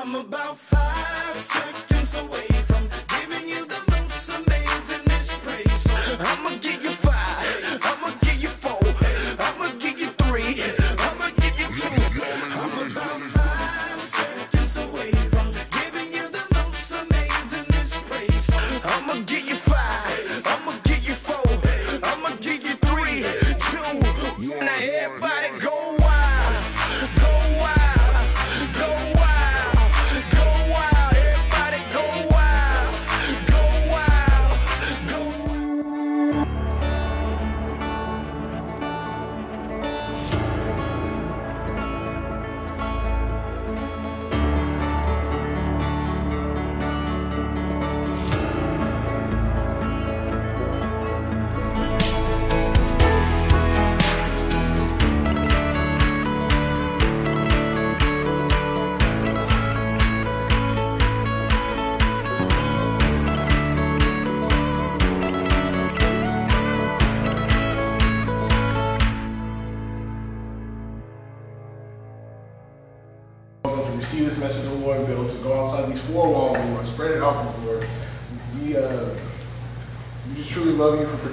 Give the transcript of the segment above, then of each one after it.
I'm about five seconds away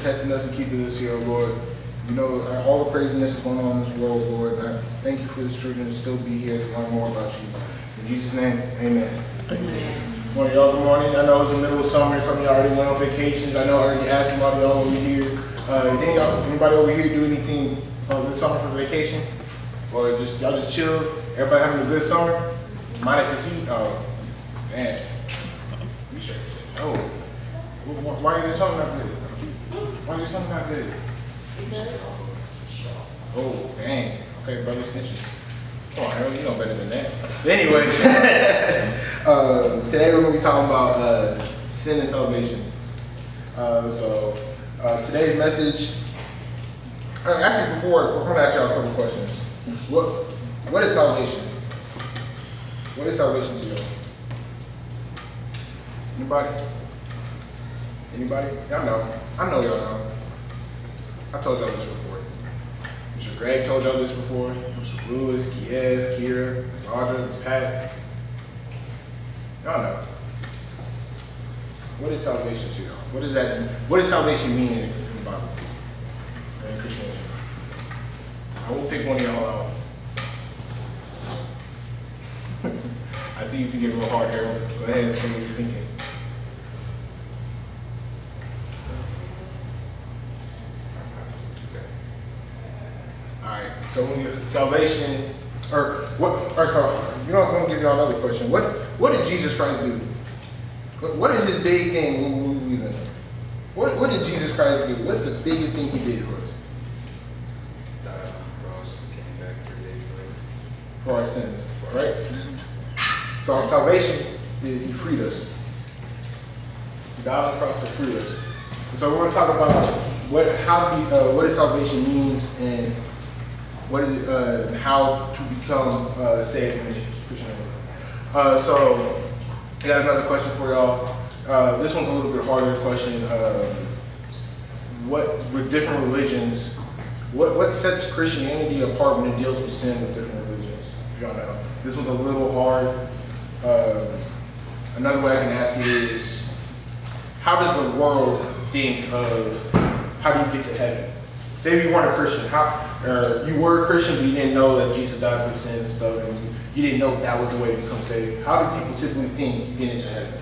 protecting us and keeping us here, oh Lord. You know, all the craziness is going on in this world, Lord, and I thank you for this children to still be here to learn more about you. In Jesus' name, amen. Amen. Morning, y'all. Good morning. I know it's the middle of summer. Some of y'all already went on vacations. I know I already asked a lot of y'all over here. Uh, did any y'all, anybody over here do anything uh, this summer for vacation? Or just y'all just chill? Everybody having a good summer? Minus the heat? Oh, man. You sure? Oh. Wh- wh- Why is your summer not good? Why is your summer not good? Oh, dang. Okay, brother snitching. Come on, Harold, you know better than that. But anyways, uh, today we're going to be talking about uh, sin and salvation. Uh, so uh, today's message, uh, actually before, I'm going to ask y'all a couple questions. What, what is salvation? What is salvation to you? Anybody? Anybody? Y'all know. I know y'all know. I told y'all this before. Mr. Greg told y'all this before. Mr. Lewis, Kiev, Kira, Audra, Pat. Y'all know. What is salvation to y'all? What does that what does salvation mean in the Bible? Christianity? I will pick one of y'all out. I see you thinking real hard, Harold. Go ahead and say what you're thinking. All right. So when you salvation, or what? Or sorry, you know, I'm gonna give you another question. What What did Jesus Christ do? What, what is his big thing when we believe in? What What did Jesus Christ do? What's the biggest thing he did for us? died on the cross, came back three days later. For our sins, right? So our salvation, he freed us. He died on the cross to free us. So we're going to talk about what how uh, what does salvation means and what is it, uh, how to become uh, saved. Uh, so I got another question for y'all. Uh, this one's a little bit harder question. Um, what with different religions, what what sets Christianity apart when it deals with sin with different religions? Y'all know this one's a little hard. Um, another way I can ask it is, how does the world think of how do you get to heaven? Say you weren't a Christian, how uh, you were a Christian, but you didn't know that Jesus died for your sins and stuff, and you, you didn't know that was the way to become saved. How do people typically think you get into heaven?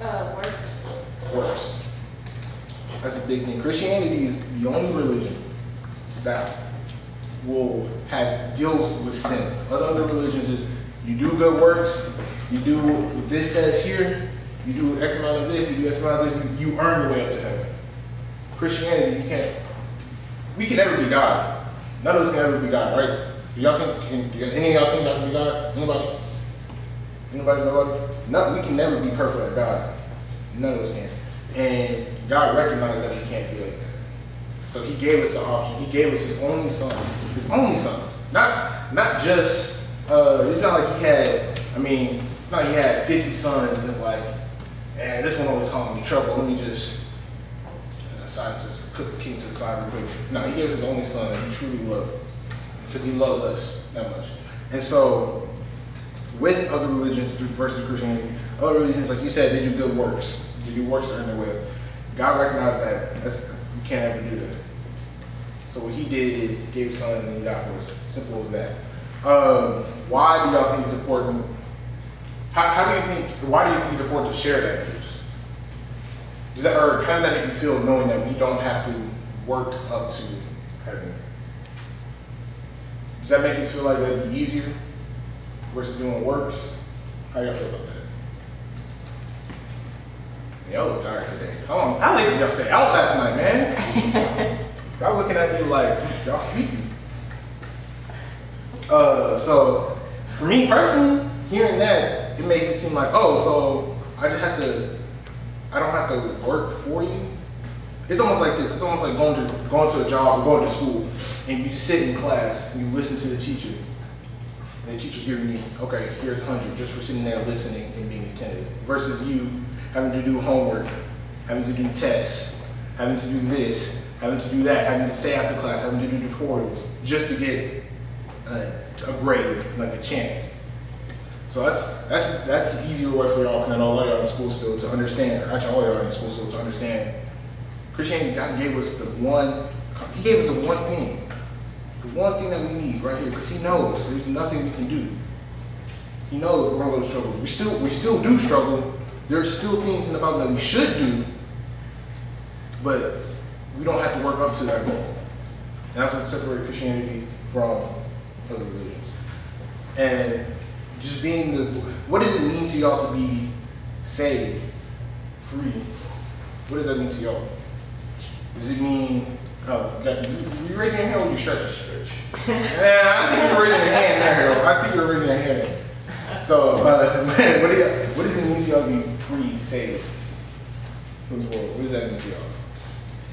Uh, works. works. That's a big thing. Christianity is the only religion that will has deals with sin. Other other religions is you do good works, you do what this says here, you do X amount of this, you do X amount of this, you earn your way up to heaven. Christianity, you can't. We can never be God. None of us can ever be God, right? Do y'all think? Can, do any of y'all think y'all can be God? Anybody? Anybody? Nobody? No, we can never be perfect like God. None of us can. And God recognized that we can't be like that. So He gave us an option. He gave us His only Son. His only Son. Not not just. Uh, it's not like He had. I mean, it's not like He had 50 sons. It's like, and this one always causing me trouble. Let me just uh, decide to just put the king to the side real quick. No, He gave us His only Son, that He truly loved, because He loved us that much. And so with other religions versus Christianity. Other religions, like you said, they do good works. They do works to earn their way. God recognized that. That's, you can't ever do that. So what he did is gave his son and he got was simple as that. Um, why do y'all think it's important? How, how do you think? Why do you think it's important to share that? Does that or how does that make you feel knowing that we don't have to work up to heaven? Does that make you feel like that'd be easier versus doing works? How y'all feel about that? Y'all look tired today. Hold on. How late did y'all stay out last night, man? y'all looking at me like y'all sleeping. Uh, so for me personally, hearing that, it makes it seem like, oh, so I just have to, I don't have to work for you. It's almost like this. It's almost like going to going to a job or going to school, and you sit in class and you listen to the teacher, and the teacher's giving you, okay, here's hundred just for sitting there listening and being attentive, versus you having to do homework, having to do tests, having to do this, having to do that, having to stay after class, having to do tutorials just to get a, a grade, like a chance. So that's that's that's an easier way for y'all, because I know a y'all in school still to understand, or actually all y'all in school still to understand. Christianity, God gave us the one, He gave us the one thing, the one thing that we need right here, because He knows there's nothing we can do. He knows we're going to struggle. We still we still do struggle. There's still things in the Bible that we should do, but we don't have to work up to that goal. And that's what separates Christianity from other religions. And just being the, what does it mean to y'all to be saved, free? What does that mean to y'all? Does it mean, oh, you, you, you raising your hand or you stretch? Stretch. yeah, I think you're raising your hand there, I think you're raising your hand. So, uh, what, do you, what does it mean to y'all to be free, saved from the world? What does that mean to y'all?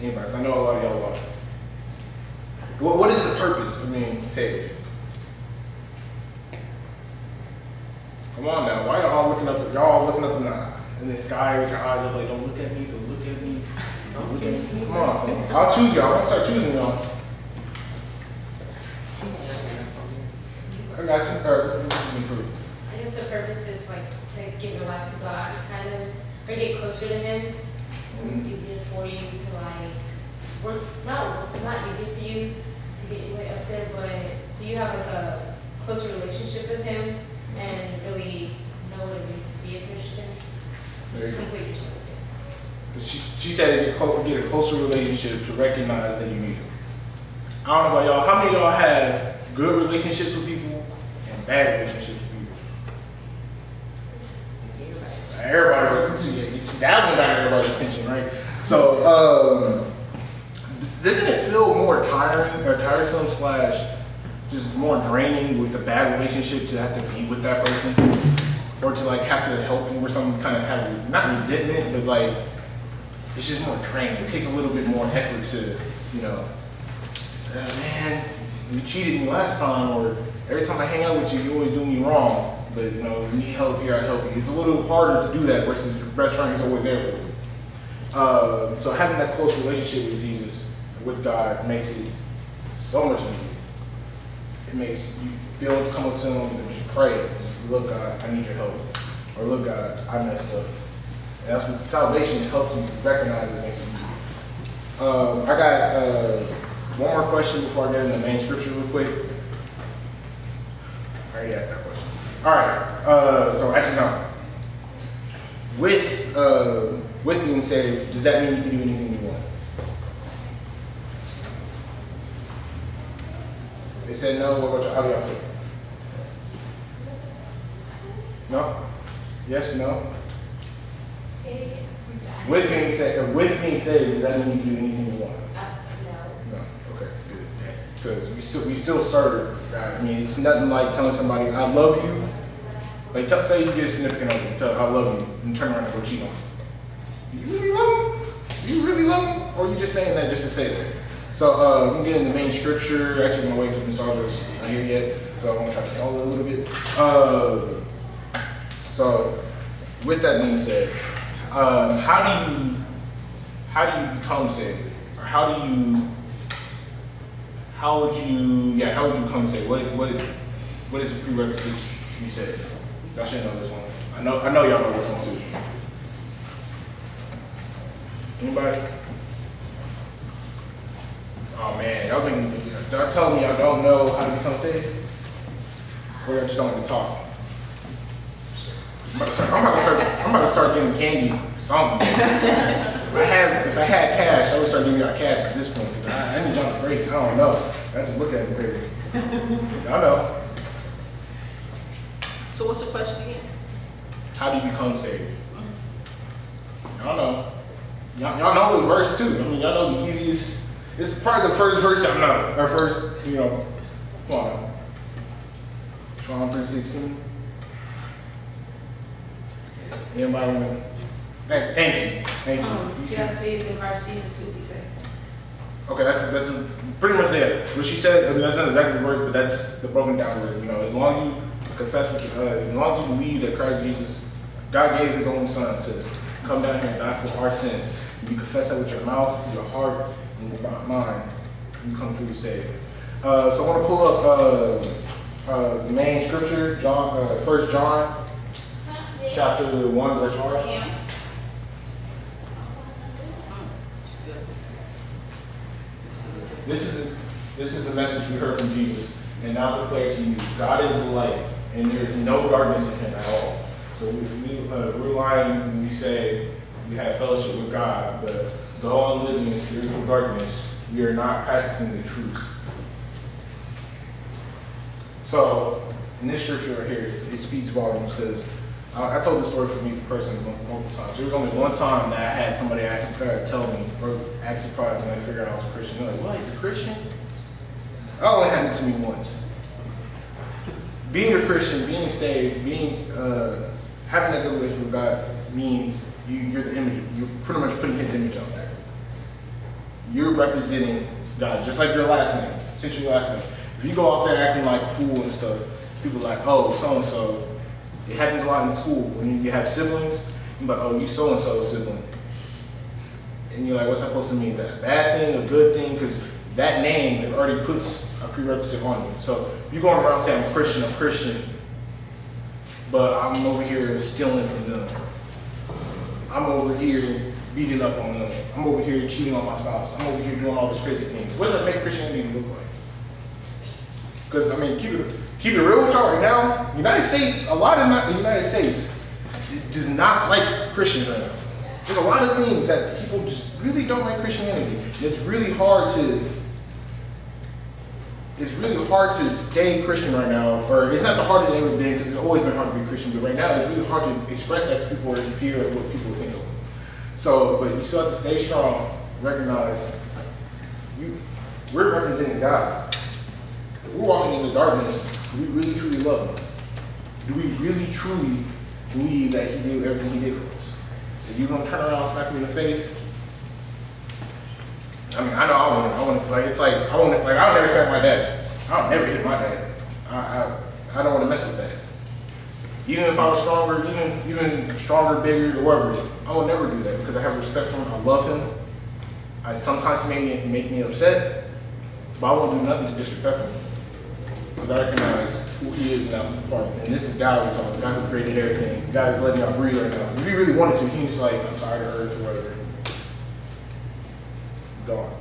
Anybody? I know a lot of y'all are. What, what is the purpose of being saved? Come on now, why y'all all looking up? Y'all all looking up in the, in the sky with your eyes up like, don't look at me, don't look at me, don't look at me. Come on. I'll choose y'all. I'll start choosing y'all. I got you. Or, what you mean, I guess the purpose is like to give your life to God, kind of, or get closer to Him. So it's mm-hmm. easier for you to like, or not, not easier for you to get your way up there, but so you have like a closer relationship with Him and really know what it means to be a Christian. There Just you go. complete yourself with Him. She, said get, get a closer relationship to recognize that you need him. I don't know about y'all. How many of y'all have good relationships with people and bad relationships with people? Everybody, see, you see that one got everybody's attention, right? So, um, doesn't it feel more tiring or tiresome slash just more draining with the bad relationship to have to be with that person, or to like have to help them or something kind of have not resentment, but like it's just more draining. It takes a little bit more effort to, you know, uh, man, you cheated me last time, or every time I hang out with you, you always do me wrong. But you know, you need help here, I help you. It's a little harder to do that versus your best friend is always there for you. Uh, so having that close relationship with Jesus, with God, makes it so much easier. It makes you be able to come up to Him and just pray. Look, God, I need your help. Or look, God, I messed up. That's what salvation helps you recognize it. Um, I got uh, one more question before I get into the main scripture real quick. I already asked that question. All right. Uh, so actually, no. With uh, with being saved, does that mean you can do anything you want? They said no. What about you? How do y'all feel? No. Yes. No. It. With being uh, with being said, does that mean you do anything you want? Uh, no. No. Okay. Good. Because we still we still serve. God. I mean, it's nothing like telling somebody I love you. Like, tell, say you get a significant other, tell I love you, and turn around and go cheat on. You You really love him? You really love him, or you just saying that just to say that? So uh, we can get in the main scripture. Actually, I'm wait for Miss Sarge's not here yet, so I'm gonna try to say all a little bit. Uh, so, with that being said, um, how do you how do you become saved, or how do you how would you yeah how would you become saved? What what what is the prerequisite to be saved? Y'all should know this one. I know, I know y'all know this one too. Anybody? Oh man, y'all been, y'all telling me y'all don't know how to become saved? Or y'all just don't want to talk? I'm about to start, I'm about to start, I'm about to start getting candy something. If I had, if I had cash, I would start giving y'all cash at this point. 'cause I, I need y'all to break, I don't know. I just look at me crazy. Y'all know. So what's the question again? How do you become saved? Y'all know. Y'all, y'all know the verse too. I mean, y'all know the easiest. It's probably the first verse y'all know. Or first, you know, come on. John 3.16. Anybody want to? Thank, thank you. Thank you. Um, You you see- have faith in Christ Jesus, you'll be saved. Okay, that's that's pretty much it. What she said, I mean, that's not exactly the words, but that's the broken down word. You know, as long as you confess, with uh, as long as you believe that Christ Jesus, God gave His only Son to come down here and die for our sins, and you confess that with your mouth, your heart, and your mind, you come truly saved. Uh, so I want to pull up uh, uh, the main scripture, John, uh, First John, chapter one, verse one. This is this is the message we heard from Jesus, and now declare to you: God is the light, and there is no darkness in Him at all. So we, we uh, when we say we have fellowship with God, but though I'm living in spiritual darkness, we are not practicing the truth. So in this scripture right here, it speaks volumes because I, told this story for me personally multiple times. There was only one time that I had somebody ask, uh, tell me or act surprised when they figured out I was a Christian. They're like, "What? You're a Christian?" That only happened to me once. Being a Christian, being saved, being uh, having that good relationship with God means you, you're the image. You're pretty much putting His image out there. You're representing God, just like your last name. Since your last name, if you go out there acting like a fool and stuff, people are like, "Oh, so and so." It happens a lot in school when you have siblings. Like, "Oh, you so and so sibling," and you're like, "What's that supposed to mean? Is that a bad thing, a good thing?" Because that name it already puts a prerequisite on you. So you're going around saying I'm Christian, I'm Christian, but I'm over here stealing from them. I'm over here beating up on them. I'm over here cheating on my spouse. I'm over here doing all these crazy things. What does that make Christianity look like? Because I mean, keep it keep it real with y'all right now. United States, a lot of the United States does not like Christians right now. There's a lot of things that people just really don't like Christianity. It's really hard to it's really hard to stay Christian right now, or it's not the hardest it's ever been because it's always been hard to be Christian, but right now it's really hard to express that to people in fear of what people think of. So, but you still have to stay strong, recognize you, we're representing God. We're walking in the darkness, do we really truly love Him? Do we really truly believe that He did everything He did for us? If you don't turn around and smack me in the face, I mean, I know I want to, I want to, like, it's like, I want to, like, I'll never smack my dad. I'll never hit my dad. I, I, I don't want to mess with that. Even if I was stronger, even, even stronger, bigger, or whatever, I will never do that because I have respect for him. I love him. I, sometimes he make me, make me upset, but I won't do nothing to disrespect him. Recognize who he is and I'm part. And this is God we're talking, God who created everything. God who's letting y'all breathe right now. If he really wanted to, he's like, I'm tired of earth or whatever gone.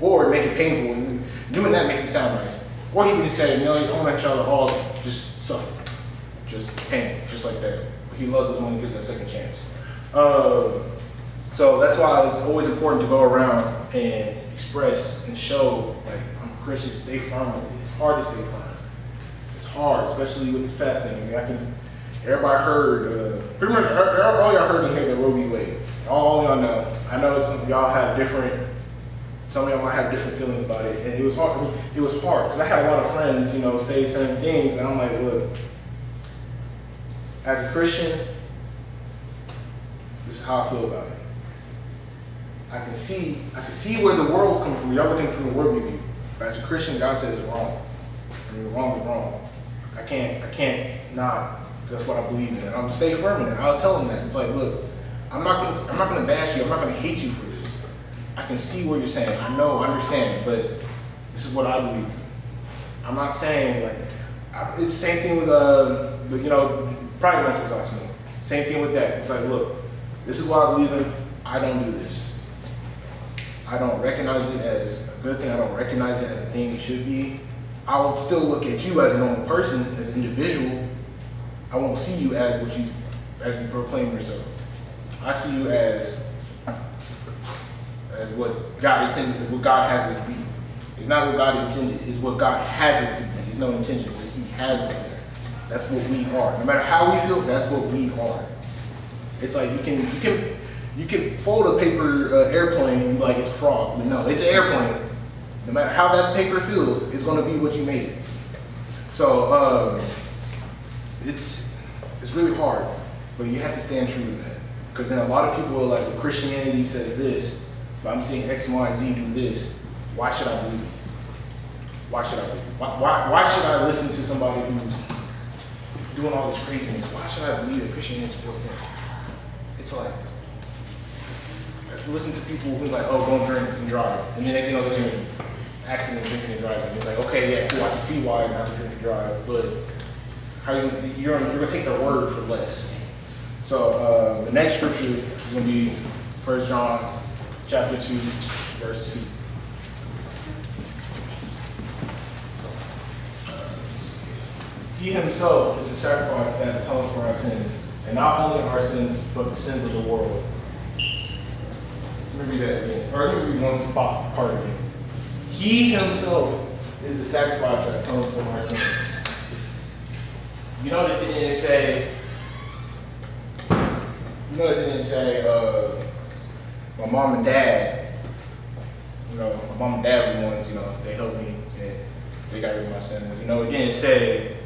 Or make it painful. And doing that makes it sound nice. Or he can just say, you know, I want to y'all all just suffer. Just pain, just like that. He loves us when he gives us a second chance. Uh, so that's why it's always important to go around and express and show, like, I'm a Christian, stay firm. It's hard to stay firm. Hard, especially with the fasting. I mean, I can, everybody heard, uh, pretty much all all y'all heard in here the Roe v. Wade. All y'all know. I know some of y'all have different some of y'all might have different feelings about it, and it was hard. It was hard because I had a lot of friends, you know, say certain things, and I'm like, look, as a Christian, this is how I feel about it. I can see, I can see where the world's coming from. Y'all looking from the world view, but as a Christian, God says it's wrong. I mean, wrong is wrong. I can't, I can't not. That's what I believe in. And I'm stay firm in it. I'll tell them that. It's like, look, I'm not gonna, I'm not gonna bash you. I'm not gonna hate you for this. I can see what you're saying. I know, I understand, but this is what I believe. I'm not saying like I, it's the same thing with uh, the, you know, won't talk to me. Same thing with that. It's like, look, this is what I believe in. I don't do this. I don't recognize it as a good thing. I don't recognize it as a thing it should be. I will still look at you as a normal person, as an individual. I won't see you as what you, as you proclaim yourself. I see you as, as what God intended, what God has it to be. It's not what God intended. It's what God has us to be. It's no intention. It's He has us there. That's what we are. No matter how we feel, that's what we are. It's like you can you can you can fold a paper uh, airplane like it's a frog, but no, it's an airplane. No matter how that paper feels, it's going to be what you made it. So um, it's it's really hard, but you have to stand true to that. Because then a lot of people are like, well, Christianity says this, but I'm seeing X, Y, Z do this. Why should I believe? Why should I believe? Why, why, why should I listen to somebody who's doing all this craziness? Why should I believe that Christianity is real? It's like, listen to people who's like, oh, don't drink and drive. And then they oh, they're in accident drinking and driving. It's like, okay, yeah, cool, I can see why not to drink and drive, but how you, you're, you're gonna take their word for less. So uh, the next scripture is gonna be 1 John chapter 2, verse 2. He himself is the sacrifice that atones for our sins, and not only our sins, but the sins of the world. Let me read that again. Or let me read one spot part of it. He himself is the sacrifice that atones for our sins. You notice it didn't say, you notice it didn't say, uh, my mom and dad, you know, my mom and dad were ones, you know, they helped me and they got rid of my sins. You know, it didn't say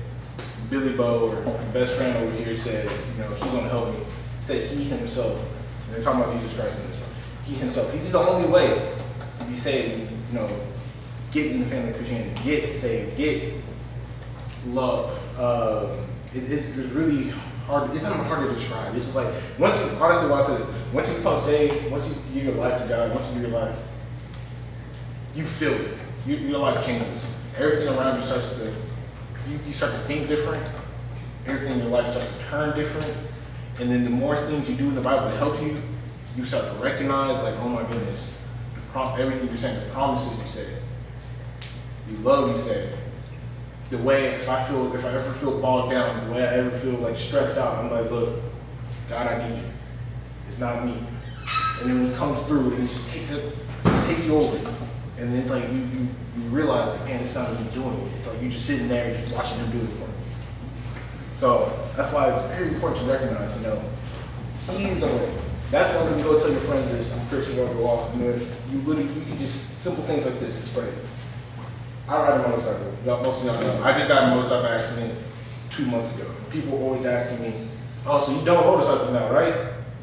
Billy Bo or my best friend over here said, you know, he's gonna help me. Said he himself. And they're talking about Jesus Christ in this one. He himself. He's the only way to be saved, you know, get in the family of Christianity, get saved, get love. Um, it, it's, it's really hard. It's not hard to describe. It's like once you honestly, what I say is once you become saved, once you give your life to God, once you give your life, you feel it. You, your life changes. Everything around you starts to you, you start to think different. Everything in your life starts to turn different. And then the more things you do in the Bible that help you, you start to recognize like, oh my goodness, everything you're saying, the promises you say, the love you say, the way if I feel if I ever feel bogged down, the way I ever feel like stressed out, I'm like, look, God, I need you. It's not me. And then when it comes through, and it just takes it, just takes you over. And then it's like you you, you realize like, man, it's not me doing it. It's like you're just sitting there, just watching him do it for me. So that's why it's very important to recognize, you know, he's the way. That's why when you go tell your friends this, I'm Christian over walk, you know, you literally you can just simple things like this is great. I ride a motorcycle. Y'all, most of y'all know. I just got a motorcycle accident two months ago. People always asking me, "Oh, so you done with motorcycles now, right?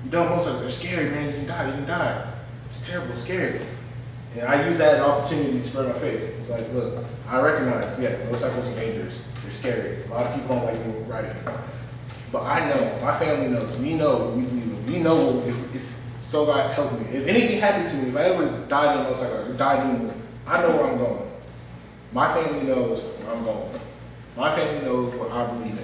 You done with motorcycles? They're scary, man. You can die. You can die. It's terrible, scary." And I use that as an opportunity to spread my faith. It's like, look, I recognize, yeah, motorcycles are dangerous. They're scary. A lot of people don't like me riding. But I know, my family knows, we know, we believe. We know if, if so God help me. If anything happened to me, if I ever died in a motorcycle, or died in, I know where I'm going. My family knows where I'm going. My family knows what I believe in.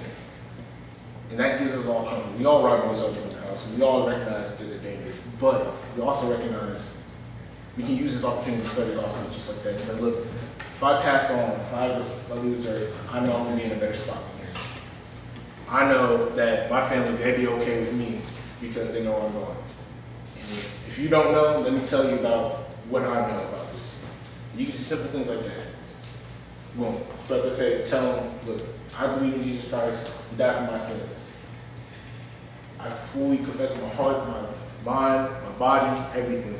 And that gives us all comfort. We all ride with motorcycles in the house, and we all recognize that they're dangerous. But we also recognize we can use this opportunity to spread the gospel just like that. It's like, look, if I pass on, if I, if I lose earth, I know I'm gonna be in a better spot. I know that my family, they'd be okay with me because they know I'm going. And if you don't know, let me tell you about what I know about this. You can just simple things like that. Boom. Spread the faith. Tell them, look, I believe in Jesus Christ. He died for my sins. I fully confess my heart, my mind, my body, everything.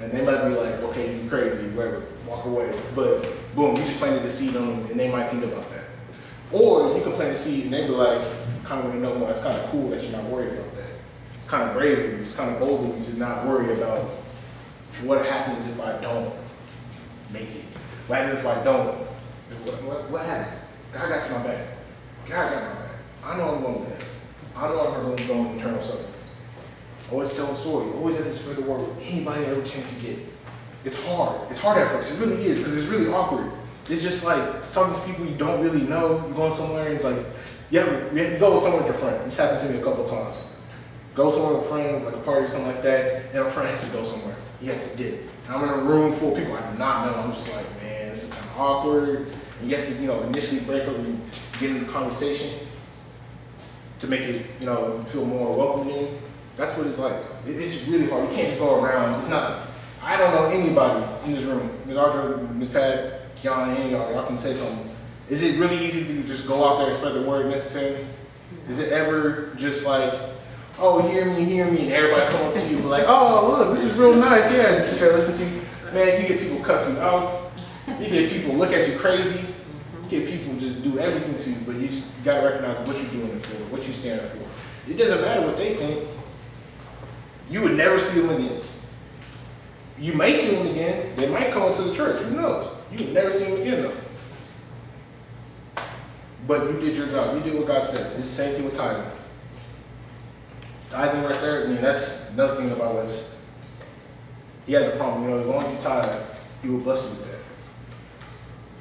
And they might be like, okay, you crazy, whatever, walk away. But boom, you just planted the seed on them, and they might think about that. Or you can plant the seed, and they be like, kind of, you know, more. it's kind of cool that you're not worried about that. It's kind of brave of you. It's kind of bold of you to not worry about what happens if I don't make it. What if I don't? What, what, what happens? God got to my back. God got my back. I know I'm going that. I know I'm going to go in eternal suffering. Always tell a story. Always have to spread the word with anybody every chance you get. It's hard. It's hard at first. It really is because it's really awkward. It's just like talking to people you don't really know. You're going somewhere and it's like You you go somewhere with your friend. This happened to me a couple times. Go somewhere with a friend, like a party or something like that, and a friend has to go somewhere. To dip. And I'm in a room full of people I do not know. I'm just like, awkward. And you have to, you know, initially break up and get into conversation to make it, you know, feel more welcoming. That's what it's like. It's really hard. You can't just go around. It's not. I don't know anybody in this room. Ms. Arthur, Ms. Pat, Kiana, any y'all, y'all can say something. Is it really easy to just go out there and spread the word necessarily? Is it ever just like, oh, hear me, hear me, and everybody come up to you like, oh, look, this is real nice. Yeah, just sit there, listen to you. Man, you get people cussing out. You get people look at you crazy. You get people just do everything to you, but you just gotta recognize what you're doing it for, what you're standing for. It doesn't matter what they think. You would never see them again. You may see them again. They might come into the church. Who knows? You would never see them again though. But you did your job. You did what God said. It's the same thing with tithing. Tithing right there, I mean, that's another thing about us. He has a problem. You know, as long as you tithe, he will bless you with that.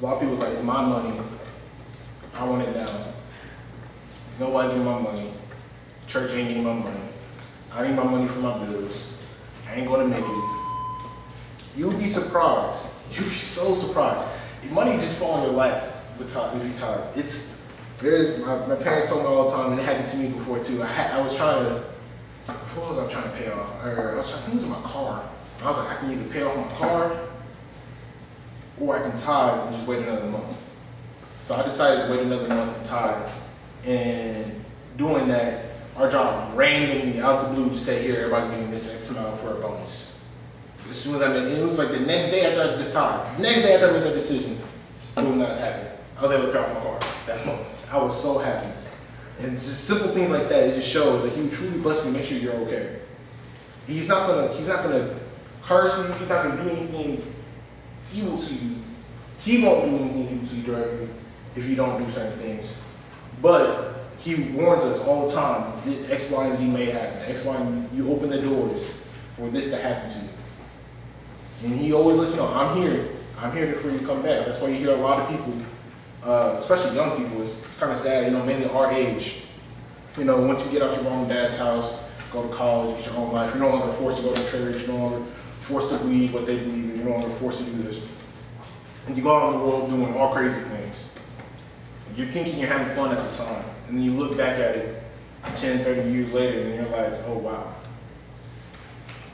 A lot of people's like, it's my money. I want it now. Nobody me my money. Church ain't getting my money. I need my money for my bills. I ain't gonna make it. You'll be surprised. You'll be so surprised. Money just fall in your lap with time you tithe. It's there's my, my parents told me all the time, and it happened to me before too. I had, I was trying to what was I trying to pay off? Or I was trying, I think it was my car. I was like, I can either pay off my car or I can tithe and just wait another month. So I decided to wait another month and tithe. And doing that, our job randomly out the blue just said, here, everybody's getting this X amount for a bonus. As soon as I made it, was like the next day after I just tithe. Next day after I made that decision, boom, that happened. I was able to pay my car that month. I was so happy. And just simple things like that, it just shows that he truly bless me, make sure you're okay. He's not gonna, he's not gonna curse you, he's not gonna do anything evil to you. He won't do anything evil to you directly if you don't do certain things. But he warns us all the time that X, Y, and Z may happen. X, Y, and you open the doors for this to happen to you. And he always lets you know, I'm here. I'm here to for you to come back. That's why you hear a lot of people, uh, especially young people, it's kind of sad, you know, mainly our age. You know, once you get out your mom and dad's house, go to college, get your own life, you're no longer forced to go to church, you're no longer forced to believe what they believe you're no longer forced to do this. And you go out in the world doing all crazy things. You're thinking you're having fun at the time. And then you look back at it 10, 30 years later and you're like, oh wow.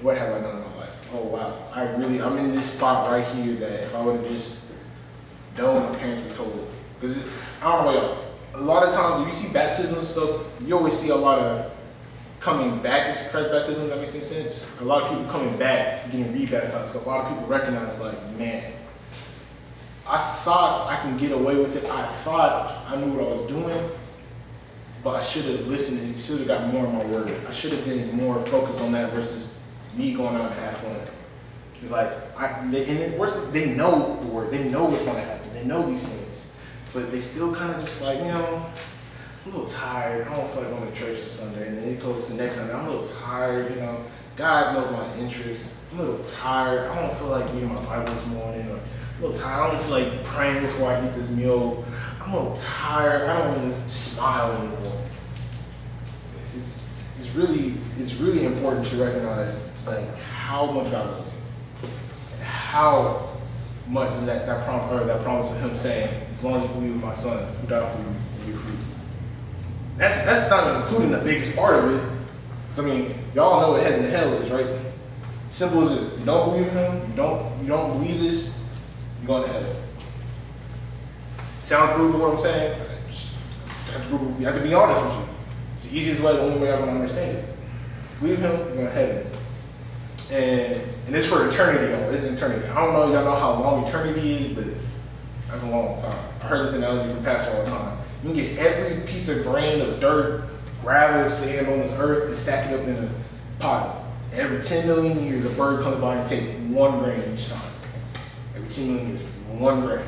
What have I done in my life? Oh wow. I really, I'm in this spot right here that if I would have just done what my parents were told. Because I don't know, y'all, a lot of times when you see baptism and stuff, you always see a lot of coming back into if that makes any sense. A lot of people coming back, getting rebaptized. A lot of people recognize like, man, I thought I can get away with it. I thought I knew what I was doing, but I should have listened and should have got more of my word. I should have been more focused on that versus me going out and on. fun. It's like, I, and it, they know the word. They know what's going to happen. They know these things, but they still kind of just like, you know, I'm a little tired. I don't feel like going to church this Sunday. And then it goes to the next Sunday. I'm a little tired, you know. God knows my interests. I'm a little tired. I don't feel like reading my Bible this morning. Or I'm a little tired. I don't feel like praying before I eat this meal. I'm a little tired. I don't want to smile anymore. It's, it's really it's really important to recognize like how much God loves you. And how much that, that prom or that promise of him saying, as long as you believe in my son who died for you, you'll be free. That's that's not including the biggest part of it. I mean, y'all know what heaven and hell is, right? Simple as this. You don't believe in him, you don't you don't believe this, you're going to heaven. Sounds brutal what I'm saying? You have to be honest with you. It's the easiest way, the only way I'm gonna understand it. Believe him, you're to heaven. And and it's for eternity though. It's eternity. I don't know y'all know how long eternity is, but that's a long time. I heard this analogy from Pastor all the time. You can get every piece of grain of dirt, gravel, sand on this earth and stack it up in a pot. Every 10 million years, a bird comes by and takes one grain each time. Every 10 million years, one grain.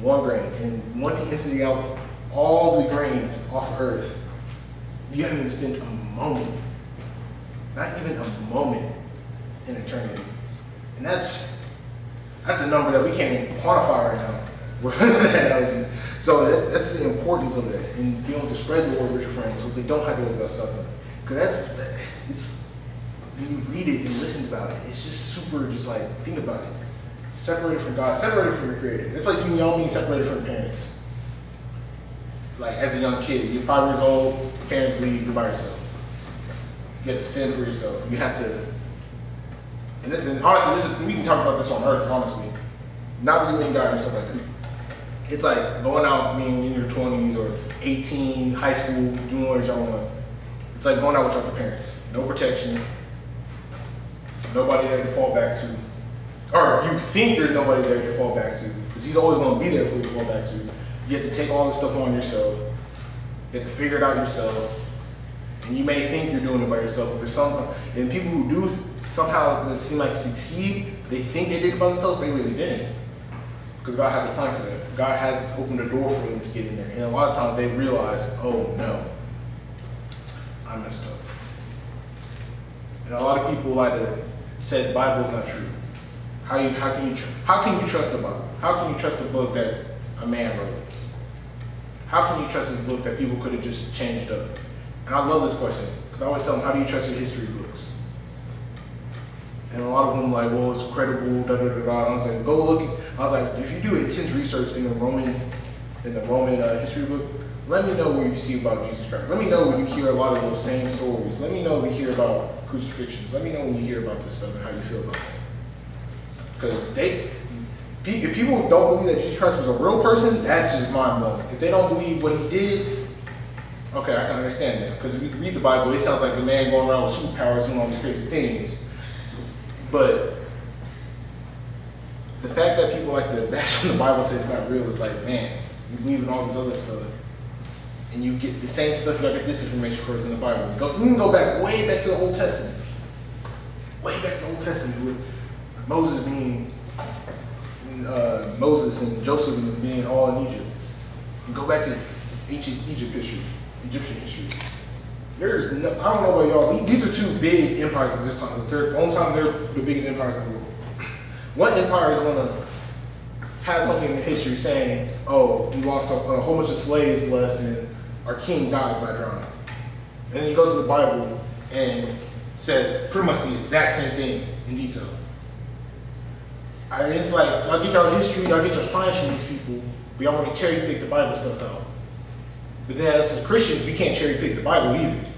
One grain. And once he the out all the grains off of earth, you haven't even spent a moment, not even a moment in eternity. And that's that's a number that we can't even quantify right now. that. So that, that's the importance of it, and being able to spread the word with your friends so they don't have to worry about something. Because that's, it's, when you read it and listen about it, it's just super, just like, think about it. Separated from God, separated from your creator. It's like seeing y'all being separated from parents. Like, as a young kid, you're five years old, parents leave, you're by yourself. You have to fend for yourself. You have to, and, then, and honestly, this is, we can talk about this on earth, honestly. Not believing in God and stuff like that it's like going out being in your 20s or 18, high school, doing whatever y'all want. It's like going out without your parents. No protection. Nobody there to fall back to. Or you think there's nobody there to fall back to. Because he's always going to be there for you to fall back to. You have to take all this stuff on yourself. You have to figure it out yourself. And you may think you're doing it by yourself, but there's some, and people who do somehow seem like succeed, they think they did it by themselves, they really didn't. Because God has a plan for them. God has opened a door for them to get in there. And a lot of times they realize, oh no, I messed up. And a lot of people like to say the Bible is not true. How you how can you how can you trust the Bible? How can you trust a book that a man wrote? How can you trust a book that people could have just changed up? And I love this question because I always tell them, how do you trust your history books? And a lot of them like, well, it's credible, da da da da. I was like, go look. I was like, if you do intense research in the Roman, in the Roman uh, history book, let me know where you see about Jesus Christ. Let me know when you hear a lot of those same stories. Let me know when you hear about crucifixions. Let me know when you hear about this stuff and how you feel about it. Because they, if people don't believe that Jesus Christ was a real person, that's just mind blowing. If they don't believe what he did, okay, I can understand that. Because if you read the Bible, it sounds like the man going around with superpowers doing all these crazy things. But the fact that people like to bash on the Bible say it's not real is like, man, you believe in all this other stuff. And you get the same stuff, you get this information for in the Bible. You, go, you can go back way back to the Old Testament. Way back to the Old Testament with Moses being, uh, Moses and Joseph being all in Egypt. You go back to ancient Egypt history, Egyptian history. There's no, I don't know about y'all. These are two big empires at this time. They're, on time, they're the biggest empires in the world. One empire is going to have something in history saying, oh, we lost a, a whole bunch of slaves left and our king died by drowning. And then you go to the Bible and says pretty much the exact same thing in detail. And it's like, y'all get your history, y'all get your science from these people, but y'all want to cherry pick the Bible stuff out. But then as Christians, we can't cherry pick the Bible either.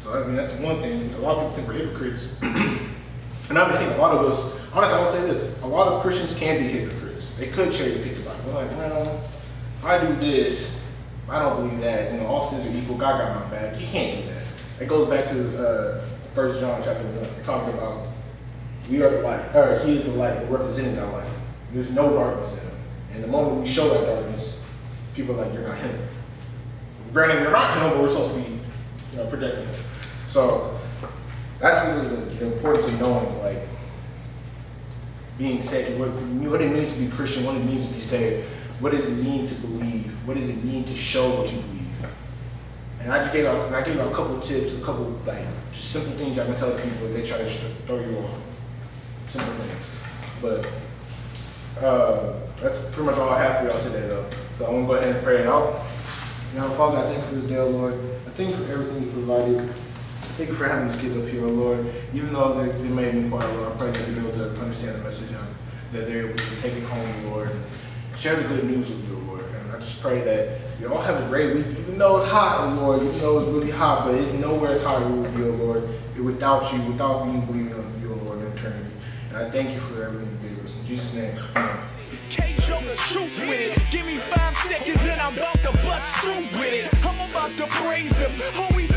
So I mean, that's one thing. A lot of people think we're hypocrites. and I think a lot of us, honestly, I will say this, a lot of Christians can be hypocrites. They could cherry pick the Bible. They're like, well, if I do this, I don't believe that. You know, all sins are equal. God got my back. You can't do that. It goes back to uh, 1 John chapter 1, talking about we are the light, or he is the light, representing that light. There's no darkness in him. And the moment we show that darkness, people are like, you're not him. Granted, we're not him, but we're supposed to be, you know, protecting him. So that's really the, the importance of knowing, like, being saved, what, what it means to be Christian, what it means to be saved, what does it mean to believe, what does it mean to show what you believe. And I just gave out, and I gave out a couple tips, a couple like, just simple things I can tell people if they try to throw you off. Simple things. But uh, that's pretty much all I have for y'all today, though. So I'm gonna go ahead and pray it out. Now, Father, I thank you for this day, Lord. I thank you for everything you provided. Thank you for having these kids up here, Lord. Even though they, they may require, Lord, I pray that they be able to understand the message and that they're able to take it home, Lord. Share the good news with you, Lord. And I just pray that you all have a great week. Even though it's hot, Lord, even though it's really hot, but it's nowhere as hot as it would be, Lord, without you, without being believing on you, Lord, in eternity. And I thank you for everything you gave us. In Jesus' name, amen. Give me five seconds and I'm about to bust through with it. I'm about to praise him. Always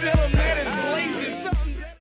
tell him that